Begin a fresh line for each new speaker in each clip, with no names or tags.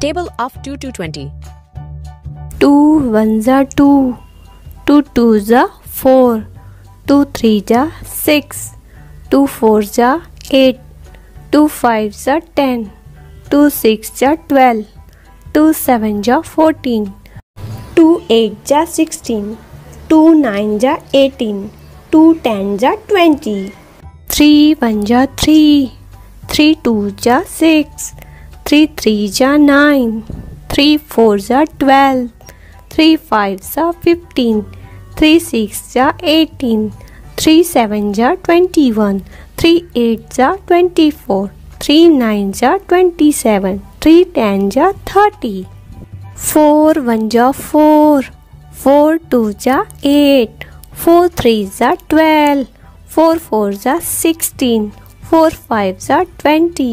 table of two two twenty two one ज़ा two two two ज़ा four two three ज़ा six two four ज़ा eight two five ज़ा ten two six ज़ा twelve two seven ज़ा fourteen two eight ज़ा sixteen two nine ज़ा eighteen two ten ज़ा ट्वेंटी थ्री वन ज़ा थ्री थ्री टू ज़ा सिक्स थ्री थ्री जा नाइन थ्री फोर जा ट्वेल्व थ्री फाइव जा फिफ्टीन थ्री सिक्स जा एटीन थ्री सेवन जा ट्वेंटी वन थ्री एट जा ट्वेंटी फोर थ्री नाइन जा ट्वेंटी सेवन थ्री टेन जा थर्टी फोर वन जा फोर फोर टू जा एट फोर थ्री जा ट्वेल्व फोर फोर जा सिक्सटीन फोर फाइव जा ट्वेंटी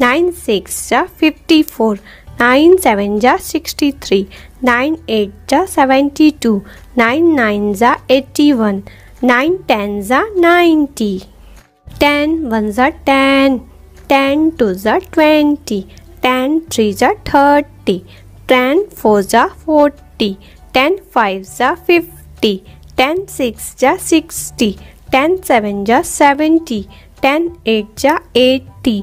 नाइन सिक्स जा फिफ्टी फोर नाइन सेवन जा सिक्सटी थ्री नाइन एट जा सेवेंटी टू नाइन नाइन जा एट्टी वन नाइन टेन जा ninety ten one जा ten ten two जा twenty ten three जा thirty ten four जा forty ten five जा fifty ten six जा सिक्सटी टेन सेवन जा सेवेंटी टेन एट जा एट्टी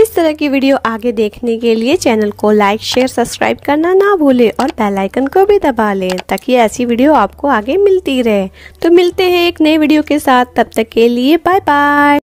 इस तरह की वीडियो आगे देखने के लिए चैनल को लाइक शेयर सब्सक्राइब करना ना भूले और बेल आइकन को भी दबा लें ताकि ऐसी वीडियो आपको आगे मिलती रहे तो मिलते हैं एक नए वीडियो के साथ तब तक के लिए बाय बाय